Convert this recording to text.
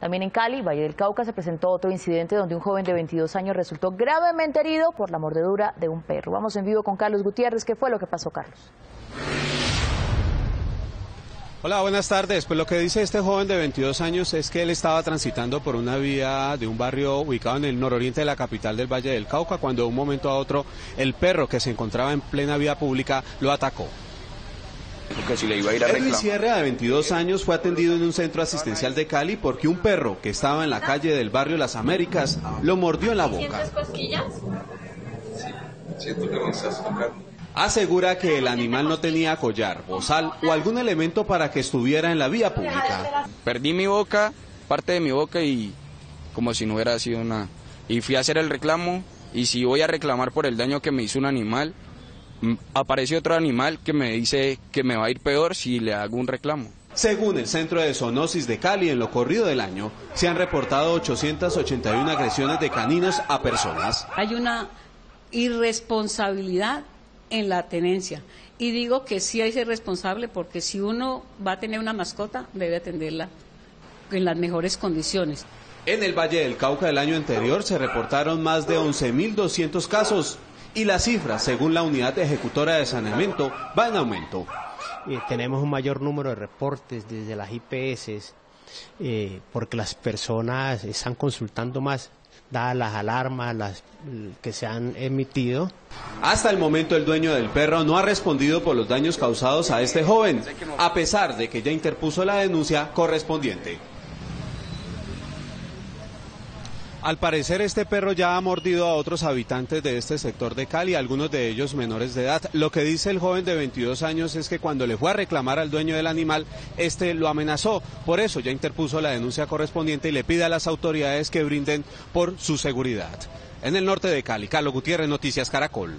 También en Cali, Valle del Cauca, se presentó otro incidente donde un joven de 22 años resultó gravemente herido por la mordedura de un perro. Vamos en vivo con Carlos Gutiérrez. ¿Qué fue lo que pasó, Carlos? Hola, buenas tardes. Pues lo que dice este joven de 22 años es que él estaba transitando por una vía de un barrio ubicado en el nororiente de la capital del Valle del Cauca cuando de un momento a otro el perro que se encontraba en plena vía pública lo atacó. Porque si le iba a ir a Edwin reclamar. Sierra, de 22 años, fue atendido en un centro asistencial de Cali porque un perro que estaba en la calle del barrio Las Américas lo mordió en la boca. Siento que me estás tocando. Asegura que el animal no tenía collar, bozal o algún elemento para que estuviera en la vía pública. Perdí mi boca, parte de mi boca y como si no hubiera sido nada. Y fui a hacer el reclamo y si voy a reclamar por el daño que me hizo un animal, aparece otro animal que me dice que me va a ir peor si le hago un reclamo. Según el Centro de Zoonosis de Cali, en lo corrido del año, se han reportado 881 agresiones de caninos a personas. Hay una irresponsabilidad en la tenencia. Y digo que sí hay que ser responsable porque si uno va a tener una mascota, debe atenderla en las mejores condiciones. En el Valle del Cauca del año anterior se reportaron más de 11.200 casos y la cifra, según la unidad ejecutora de saneamiento, va en aumento. Eh, tenemos un mayor número de reportes desde las IPS eh, porque las personas están consultando más dadas las alarmas las, que se han emitido. Hasta el momento el dueño del perro no ha respondido por los daños causados a este joven, a pesar de que ya interpuso la denuncia correspondiente. Al parecer este perro ya ha mordido a otros habitantes de este sector de Cali, algunos de ellos menores de edad. Lo que dice el joven de 22 años es que cuando le fue a reclamar al dueño del animal, este lo amenazó. Por eso ya interpuso la denuncia correspondiente y le pide a las autoridades que brinden por su seguridad. En el norte de Cali, Carlos Gutiérrez, Noticias Caracol.